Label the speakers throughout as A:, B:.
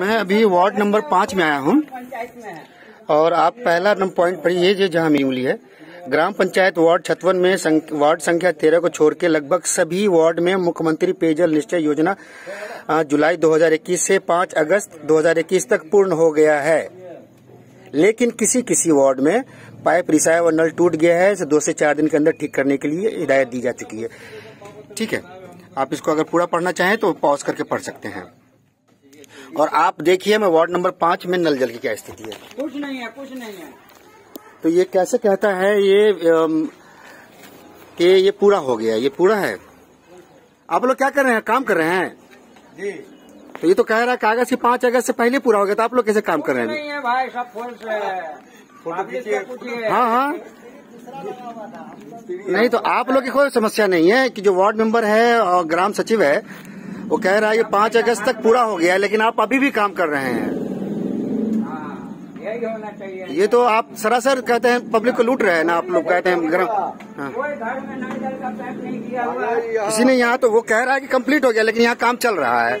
A: मैं अभी ward number पाँच में आया हूँ। और आप पहला नंबर पॉइंट पर ये जहाँ मेरी उंगली है। ग्राम पंचायत वार्ड छतवन में संक, वार्ड संख्या तेरह को छोड़ के लगभग सभी वार्ड में मुख्यमंत्री पेयजल निश्चय योजना जुलाई 2021 से 5 अगस्त 2021 तक पूर्ण हो गया है। लेकिन किसी किसी वार्ड में पाइप रिसाव और नल टूट गया है दो से चार दिन के अंदर ठीक करने के लिए हिदायत दी जा चुकी है। ठीक है आप इसको अगर पूरा पढ़ना चाहें तो पॉज करके पढ़ सकते हैं। और आप देखिए मैं वार्ड नंबर पाँच में नल जल की क्या स्थिति है।
B: कुछ नहीं है कुछ नहीं है।
A: तो ये कैसे कहता है ये कि ये पूरा हो गया ये पूरा है। आप लोग क्या कर रहे हैं? काम कर रहे हैं?
B: जी।
A: तो ये तो कह रहा है कागज़ की पाँच अगस्त से पहले पूरा हो गया तो आप लोग कैसे काम कर रहे हैं?
B: नहीं है भाई सब फॉल्स है।
A: हाँ हाँ। नहीं तो आप लोग की कोई समस्या नहीं है कि जो वार्ड मेंबर है और ग्राम सचिव है वो कह रहा है कि पाँच अगस्त तक पूरा हो गया है लेकिन आप अभी भी काम कर रहे हैं।
B: हाँ, यही होना चाहिए।
A: ये तो आप सरासर कहते हैं पब्लिक को लूट रहे हैं ना आप लोग कहते हैं ग्राम हाँ।
B: है।
A: किसी ने यहाँ तो वो कह रहा है कि कंप्लीट हो गया लेकिन यहाँ काम चल रहा है।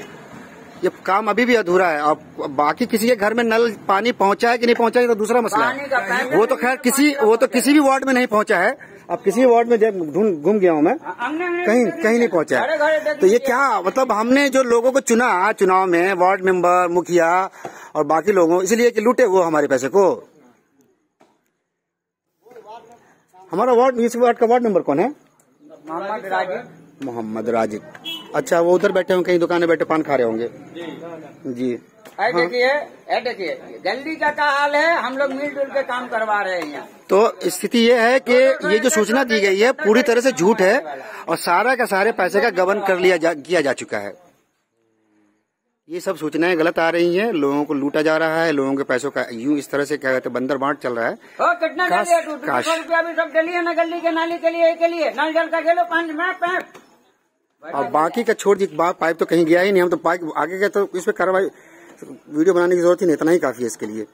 A: ये काम अभी भी अधूरा है। अब बाकी किसी के घर में नल पानी पहुँचा है कि नहीं पहुँचा है तो दूसरा मसला है। वो तो खैर किसी वो तो किसी भी वार्ड में नहीं पहुँचा है। अब किसी वार्ड में जब ढूंढ घूम गया हूँ मैं कहीं कहीं नहीं पहुँचा है। तो ये क्या मतलब हमने जो लोगों को चुना चुनाव में वार्ड मेंबर मुखिया और बाकी लोगों इसलिए कि लूटे वो हमारे पैसे को। हमारा वार्ड इस वार्ड का वार्ड नंबर कौन है?
B: मोहम्मद राजीव
A: मोहम्मद अच्छा वो उधर बैठे होंगे कहीं दुकान में बैठे पान खा रहे होंगे। जी।
B: ऐ देखिए ऐ देखिए गली का क्या हाल है हम लोग मिलजुल के काम करवा रहे हैं यहाँ।
A: तो स्थिति ये है कि ये जो सूचना दी गई है पूरी तरह से झूठ है और सारा का सारे पैसे का गबन कर लिया जा, किया जा चुका है। ये सब सूचनाएँ गलत आ रही हैं लोगों को लूटा जा रहा है लोगों के पैसों का यूँ इस तरह से क्या कहते हैं बंदर बांट चल रहा है।
B: ओ कितना
A: काश-
B: गली है
A: काश।
B: रुपया भी सब डली है ना गली के नाली के लिए के लिए। नल जल का खेलो पाँच में पैप
A: और बाकी का छोड़ दी बात पाइप तो कहीं गया ही नहीं, हम तो पाइप आगे गए तो इस पर कार्रवाई वीडियो बनाने की ज़रूरत ही नहीं, इतना ही काफ़ी है इसके लिए।